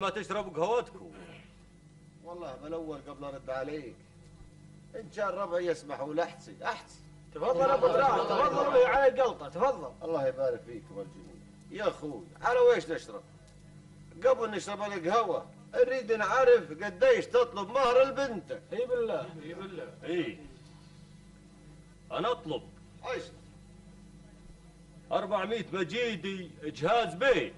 ما تشرب قهوتكم والله بالاول قبل أرد عليك. إن كان ربعي يسمح ولا احتسي احتسي تفضل أبو دراد تفضل على قلطة تفضل. الله يبارك فيكم الجميع يا أخوي على ويش نشرب؟ قبل نشرب القهوة نريد نعرف قديش تطلب مهر البنت اي بالله. إي. أنا أطلب. إيش 400 مجيدي جهاز بيت.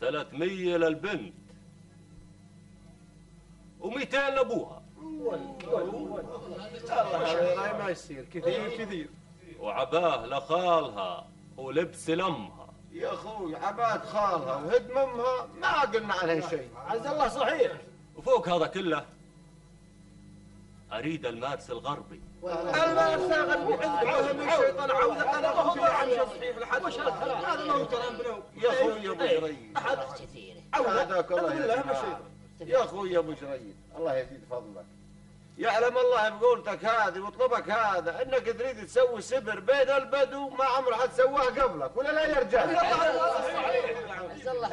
و300 للبنت. و200 لأبوها. الله ما يصير كثير كثير وعباه لخالها ولبس لامها يا أخوي عباد خالها وهدم امها ما قلنا عنها شيء. عز الله صحيح. وفوق هذا كله أريد المارس الغربي. من الشيطان أنا عن صحيح هذا؟ ما هو كلام بنو يا أخوي يا أبو جريد كثيرة هذاك الله بالله يا أخوي يا الله يزيد فضلك. يعلم الله بقولتك هذه وطلبك هذا إنك تريد تسوي سبر بين البدو ما عمر حد سواه قبلك ولا لا يا رجال الله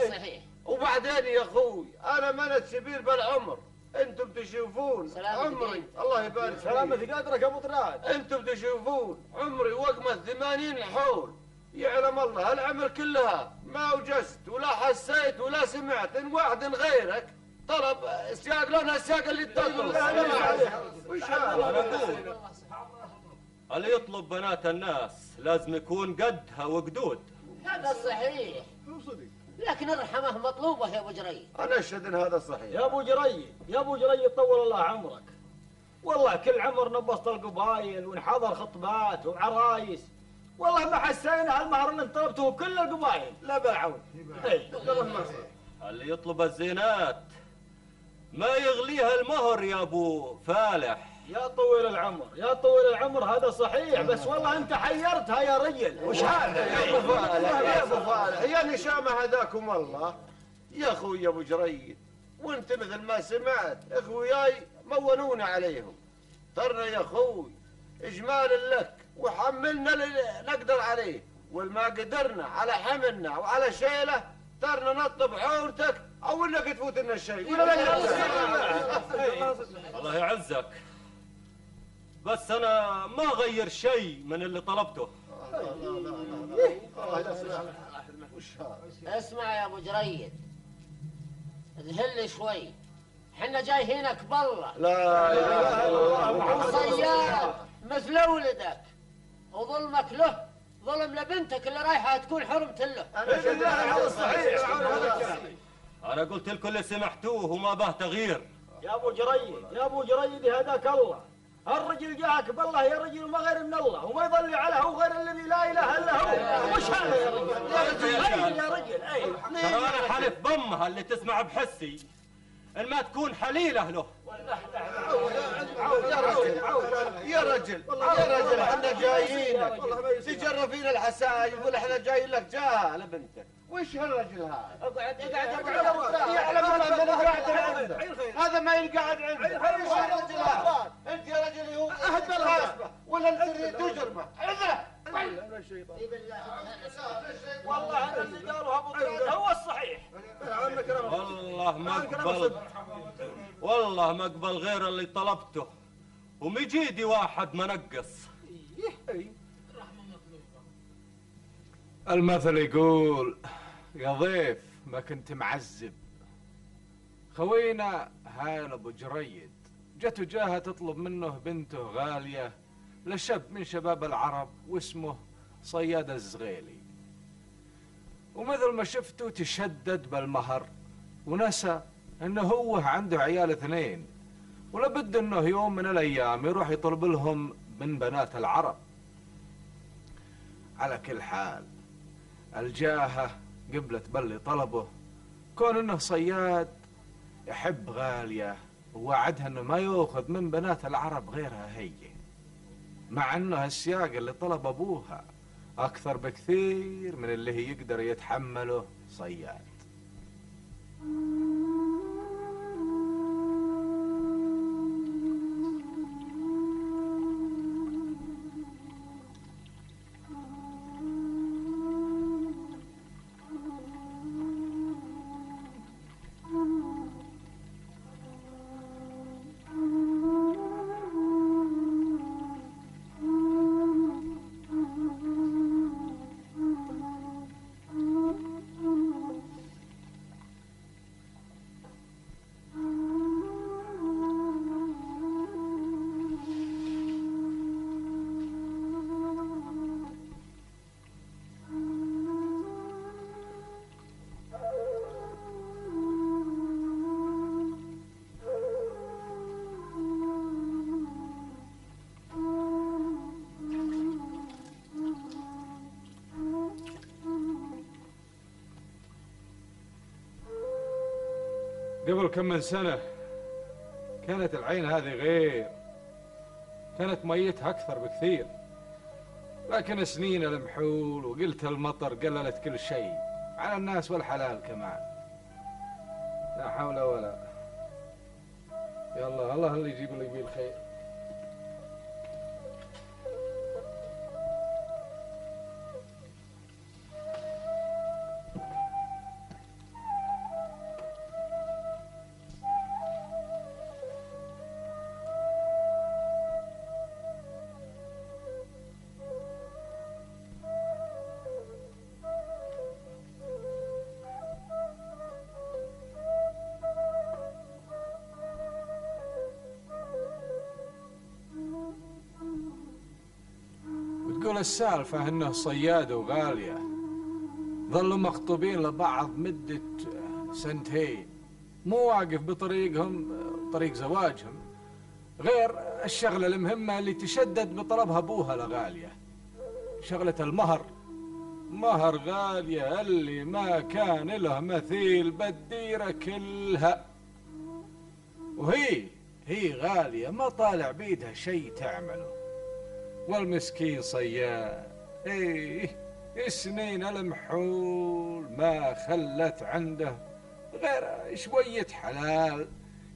صحيح. وبعدين يا أخوي أنا منت شبير بالعمر أنتم تشوفون عمري. الله يبارك سلامة فيك قدرك ابو دراد أنتم تشوفون عمري وقمة ثمانين حول يعلم الله العمر كلها ما وجست ولا حسيت ولا سمعت ان واحد غيرك طلب سياق لونها السياق اللي تطلب وش هذا؟ اللي يطلب بنات الناس لازم يكون قدها وقدود هذا صحيح لكن الرحمة مطلوبة يا أبو جري أنا أشهد إن هذا صحيح. يا أبو جري يا أبو جري طول الله عمرك. والله كل عمر نبسط القبايل ونحضر خطبات وعرايس. والله ما حسينا هالمهر اللي طلبته كل القبايل. لا بالعون اي اللي يطلب الزينات ما يغليها المهر يا أبو فالح. يا طويل العمر يا طويل العمر هذا صحيح بس والله انت حيرتها يا رجل. وش هذا؟ يا أبو فالح يا أبو فالح يا نشامة هداكم الله. يا أخوي يا أبو جريد وأنت مثل ما سمعت أخوياي مونونا عليهم. ترنا يا أخوي اجمال لك وحملنا اللي نقدر عليه. والما قدرنا على حملنا وعلى شيله ترنا نطلب حورتك أو إنك تفوت لنا الشيء الله يعزك. بس أنا ما اغير شيء من اللي طلبته اسمع يا ابو جريد ذهل شوي حنا جاي هناك بالله لا اله الا الله صياد مثل ولدك وظلمك له ظلم لبنتك اللي رايحة تكون حرمة له هذا صحيح أنا قلت لكم اللي سمحتوه وما به تغيير يا ابو جريد يا ابو جريد هداك الله الرجل جاك بالله يا رجل وما غير من الله وما يضل على هو غير الذي لا إله إلا هو. وش هذا يا رجل؟ يا رجل اي يا رجل؟ اي ترى أنا حلف بأمها اللي تسمع بحسي. إن ما تكون حليلة له. رجل يا رجل. يا رجل إحنا جايينك. تجرى فينا الحسايب يقول إحنا جايين لك. جاه لبنتك. وش هالرجل هذا؟ اقعد اقعد يعلم الله انه قاعد عنده. هذا ما ينقعد عنده. وش هالرجل؟ هذا؟ أنت يا رجل هو اهد بالحاسبه ولا أنت تجرمه؟ عذره. والله هذا اللي قالوا أبو هو الصحيح. والله ما أقبل. والله ما أقبل غير اللي طلبته. ومجيدي واحد منقص. المثل يقول يا ضيف ما كنت معذب خوينا هايل أبو جريد جت وجاها تطلب منه بنته غالية لشاب من شباب العرب واسمه صياد الزغيلي. ومثل ما شفته تشدد بالمهر ونسى إنه هو عنده عيال اثنين. ولابد انه يوم من الأيام يروح يطلب لهم من بنات العرب. على كل حال الجاهة قبلت باللي طلبه كون انه صياد يحب غالية ووعدها انه ما يأخذ من بنات العرب غيرها هي. مع انه السياق اللي طلب ابوها أكثر بكثير من اللي يقدر يتحمله صياد. قبل كم من سنة كانت العين هذه غير. كانت ميتها أكثر بكثير. لكن سنين المحول وقلت المطر قللت كل شيء. على الناس والحلال كمان. لا حول ولا. يلا الله اللي يجيب اللي يبي الخير. السالفة إنه صياد وغالية. ظلوا مخطوبين لبعض مدة سنتين. مو واقف بطريقهم طريق زواجهم. غير الشغلة المهمة اللي تشدد بطلبها أبوها لغالية. شغلة المهر. مهر غالية اللي ما كان له مثيل بالديرة كلها. وهي هي غالية ما طالع بيدها شيء تعمله. والمسكين صياد. إيه سنين المحول ما خلت عنده غير شوية حلال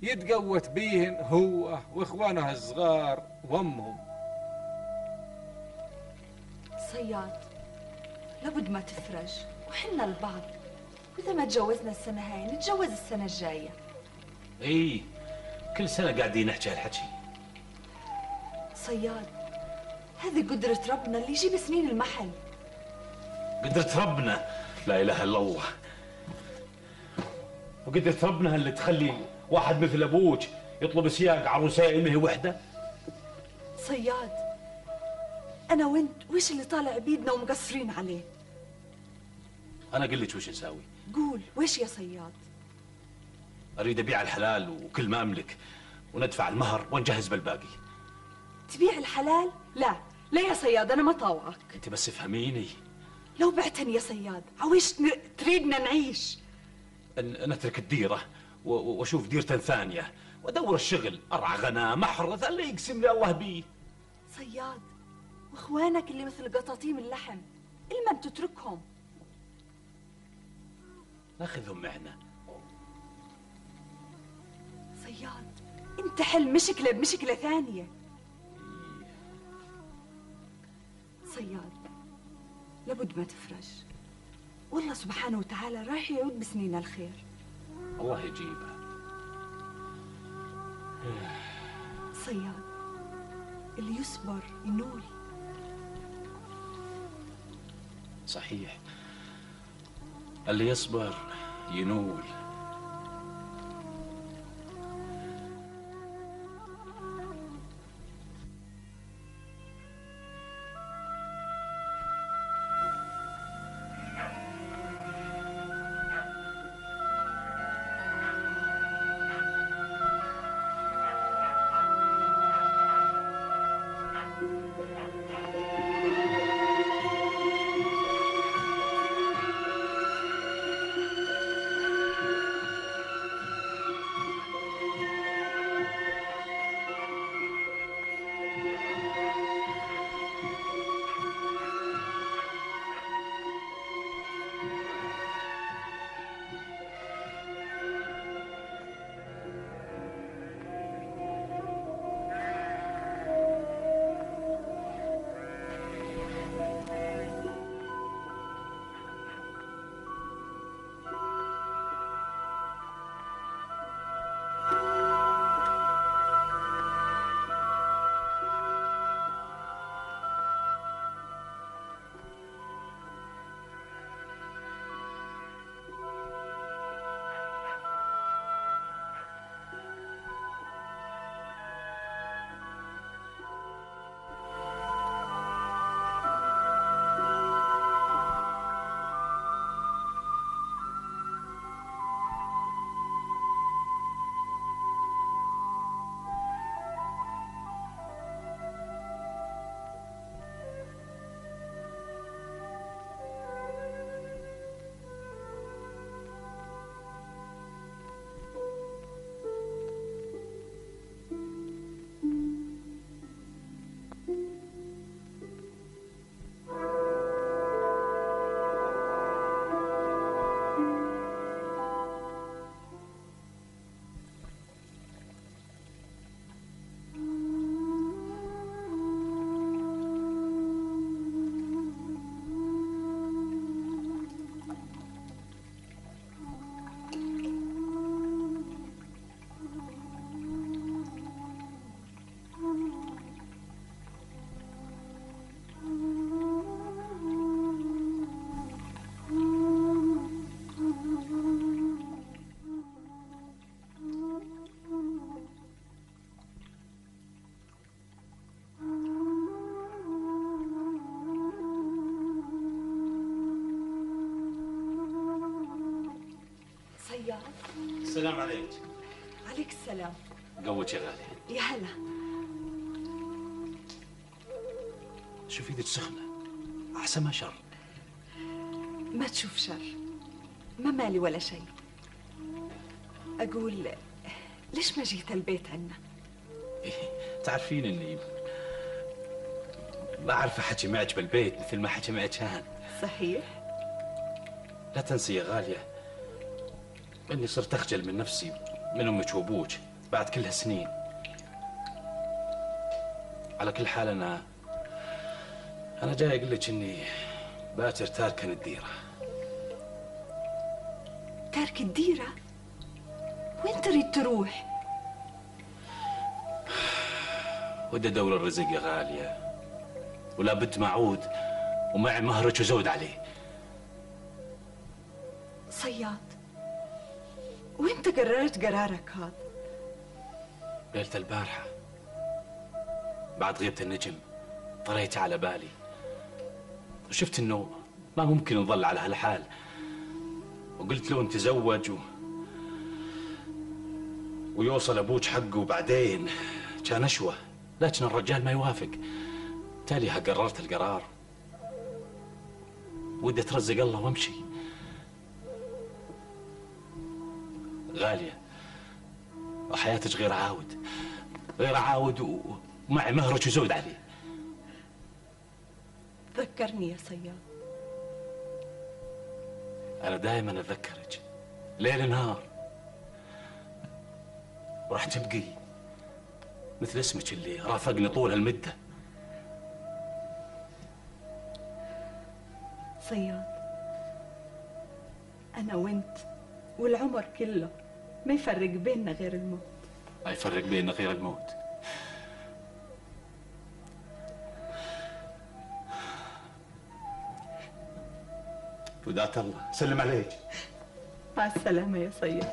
يتقوت بيهن هو وإخوانه الصغار وأمهم. صياد لابد ما تفرج. وحنا البعض واذا ما تجوزنا السنة هاي نتجوز السنة الجاية. اي كل سنة قاعدين نحكي هالحكي صياد هذه قدرة ربنا اللي يجيب سنين المحل. قدرة ربنا؟ لا إله إلا الله. وقدرة ربنا اللي تخلي واحد مثل أبوك يطلب سياق عروسين ما هي وحدة؟ صياد أنا وأنت وش اللي طالع بيدنا ومقصرين عليه؟ أنا أقول لك وش نساوي قول وش يا صياد؟ أريد أبيع الحلال وكل ما أملك وندفع المهر ونجهز بالباقي. تبيع الحلال؟ لا لا يا صياد أنا ما طاوعك. أنت بس افهميني. لو بعتني يا صياد عويش ن- تريدنا نعيش. أن نترك الديرة و- وأشوف ديرة ثانية. وأدور الشغل أرعى غنم أحرث اللي يقسم لي الله بيه صياد وإخوانك اللي مثل قطاطيم اللحم المن تتركهم ناخذهم معنا. صياد انت حل مشكلة بمشكلة ثانية. صياد لابد ما تفرج. والله سبحانه وتعالى راح يعود بسنين الخير. الله يجيبها صياد اللي يصبر ينول. صحيح. اللي يصبر ينول. سخنة. أحسن ما شر. ما تشوف شر. ما مالي ولا شيء. أقول ليش ما جيت البيت عنا؟ تعرفين إني ما أعرف احكي معك بالبيت مثل ما حكي معك هان. صحيح. لا تنسي يا غالية إني صرت أخجل من نفسي من أمك وأبوك بعد كل هالسنين على كل حال أنا أنا جاي أقول لك إني باكر تاركا الديرة. تارك الديرة؟ وين تريد تروح؟ ودي أدور الرزق يا غالية. ولا بد معود ومعي مهرك وزود عليه. صياد وين قررت قرارك هذا؟ ليلة البارحة بعد غيبة النجم طريت على بالي. وشفت انه ما ممكن نظل على هالحال. وقلت له نتزوج و... ويوصل أبوك حقه وبعدين كان اشوى لكن الرجال ما يوافق. تالي قررت القرار. ودي أترزق الله وأمشي. غالية وحياتك غير عاود. غير عاود ومعي مهرك وزود عليه. ذكرني يا صياد. أنا دائما أتذكرك. ليل نهار. وراح تبقي مثل اسمك اللي رافقني طول هالمدة صياد أنا وأنت والعمر كله ما يفرق بيننا غير الموت. ما يفرق بيننا غير الموت. ودات الله. سلم عليك. مع السلامة يا صياد.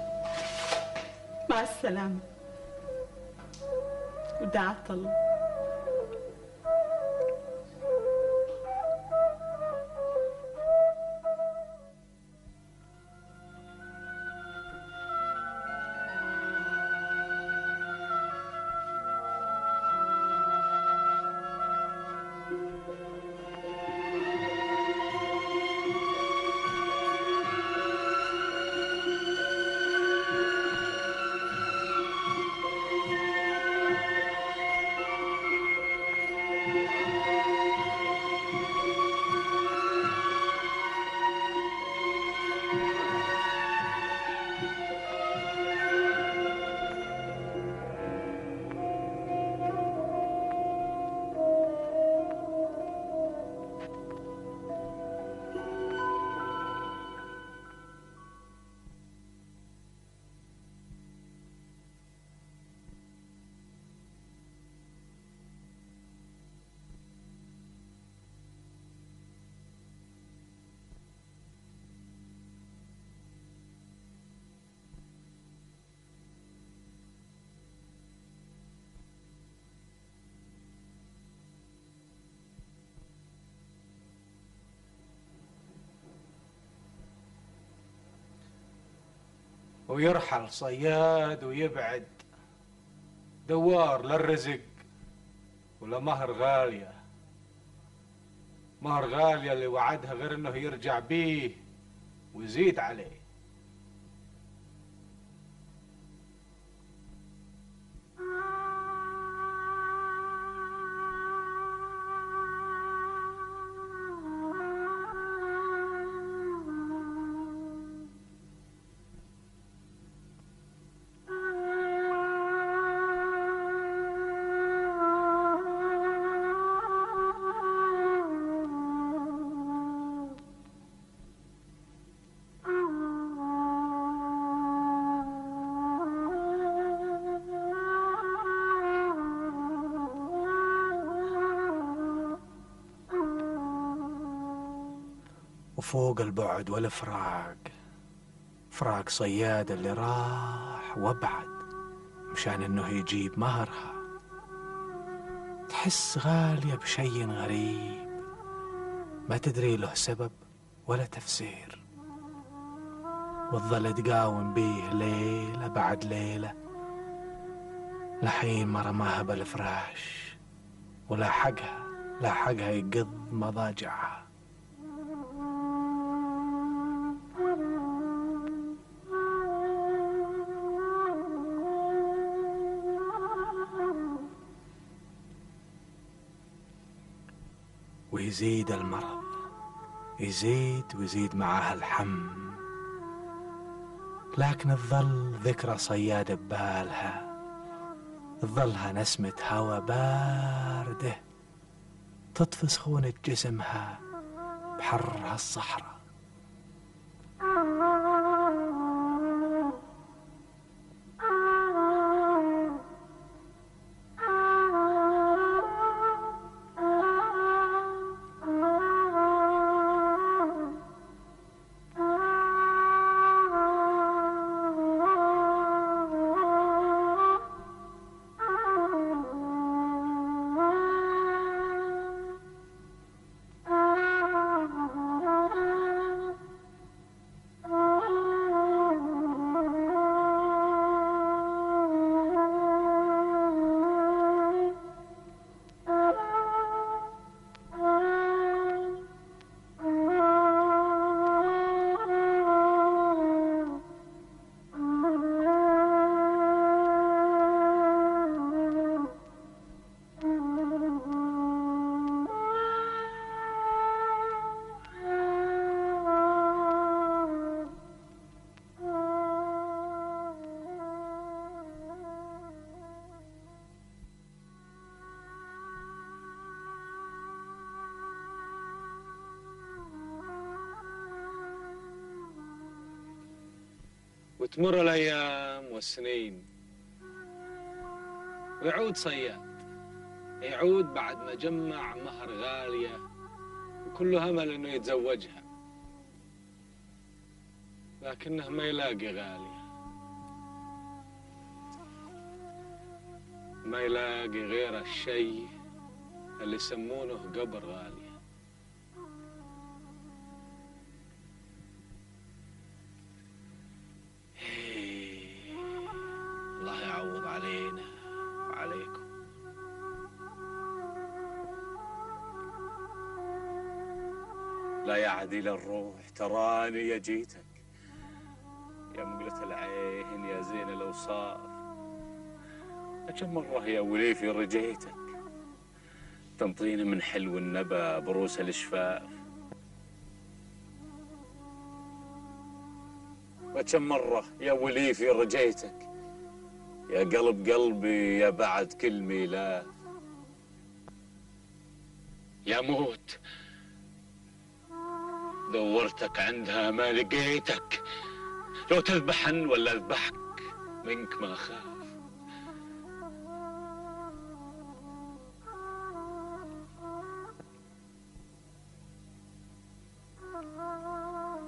مع السلامة. ودعت الله. ويرحل صياد ويبعد. دوار للرزق ولا مهر غالية. مهر غالية اللي وعدها غير إنه يرجع بيه ويزيد عليه. وفوق البعد والفراق فراق. صياد اللي راح وابعد مشان إنه يجيب مهرها. تحس غالية بشي غريب. ما تدري له سبب ولا تفسير. وتظل تقاوم بيه ليلة بعد ليلة. لحين ما رماها بالفراش ولاحقها لاحقها يقض مضاجعها. ويزيد المرض. يزيد ويزيد معها الحم. لكن تظل ذكرى صياد ببالها. تظلها نسمة هوا باردة. تطفي سخونة جسمها بحرها الصحراء. وتمر الأيام والسنين. ويعود صياد. يعود بعد ما جمع مهر غالية وكله أمل إنه يتزوجها. لكنه ما يلاقي غالية. ما يلاقي غير الشيء اللي يسمونه قبر غالية لا يا عديل الروح تراني يا جيتك يا مقلة العين يا زين الأوصاف. كم مرة يا وليفي رجيتك. تنطيني من حلو النبا بروس الإشفاف. وكم مرة يا وليفي رجيتك. يا قلب قلبي يا بعد كل ميلاف يا موت دورتك عندها ما لقيتك. لو تذبحن ولا أذبحك منك ما أخاف.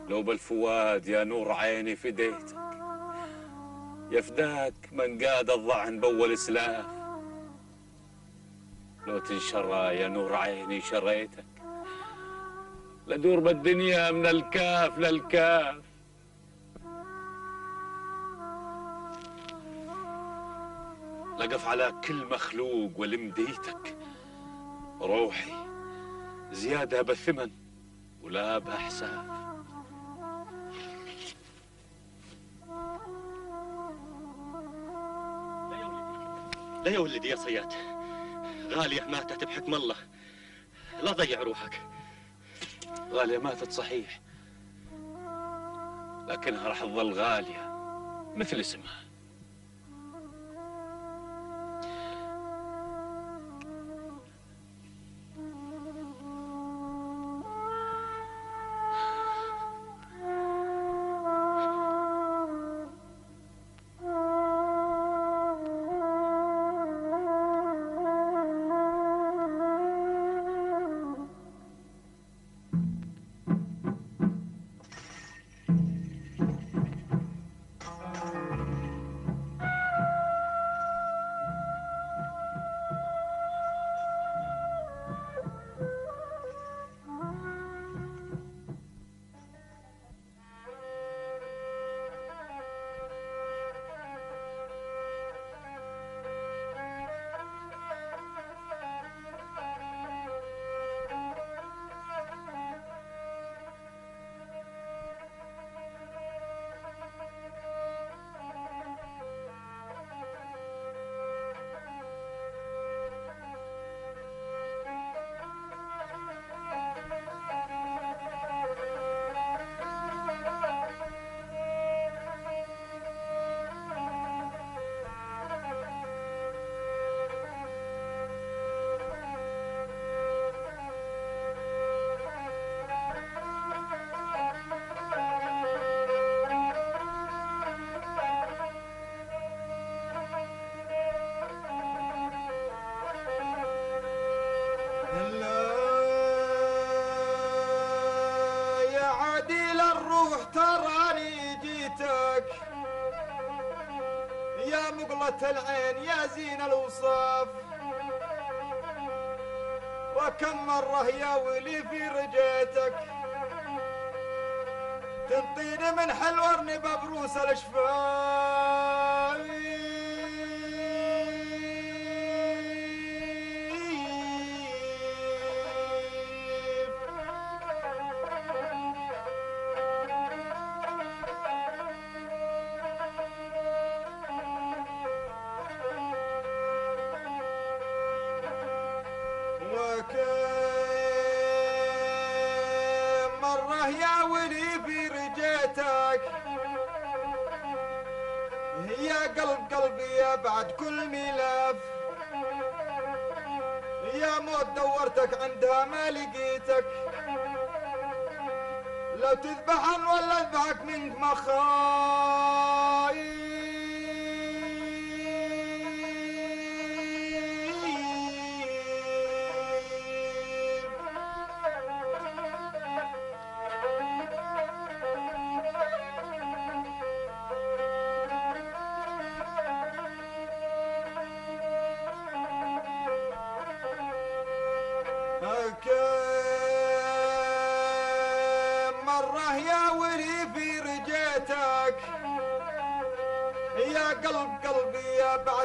لو بالفؤاد يا نور عيني فديتك يا فداك من قاد الضعن بول سلاف لو تنشرى يا نور عيني شريتك لدور بالدنيا من الكاف للكاف. لقف على كل مخلوق ولمديتك. روحي زيادة بالثمن ولا بحساب. لا يا ولدي يا صياد غالية ماتت بحكم الله. لا ضيع روحك. غالية ماتت صحيح. لكنها راح تظل غالية. مثل اسمها. وكم مرة يا ولي في رجيتك تنطيني من حلورني ببروس الاشفاف دورتك عندها ما لقيتك. لو تذبحن ولا أذبحك منك مخايف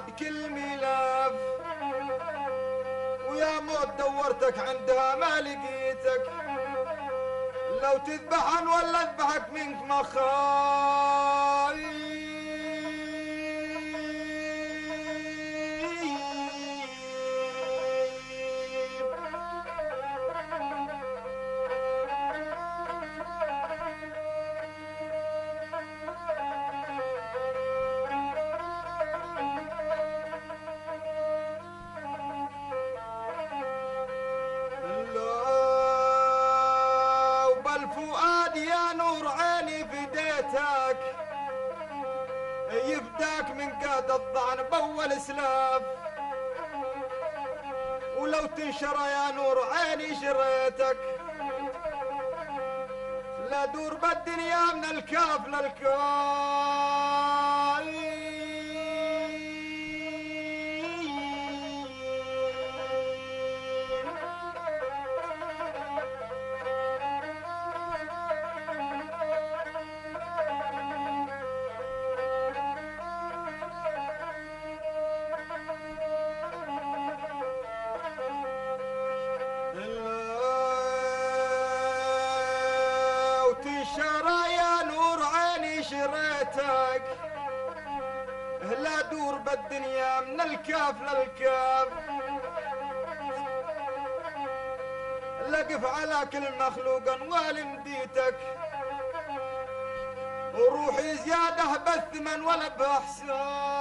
بعد كل ملاف ويا موت دورتك عندها ما لقيتك. لو تذبحن ولا أذبحك منك مخايف يفداك من قاد الضعن بول سلاف ولو تنشر يا نور عيني شريتك لا دور بالدنيا من الكاف للكاف. عيني شريتك لا دور بالدنيا من الكاف للكاف. لقف على كل مخلوق انوال مديتك وروحي زيادة بالثمن ولا بحساب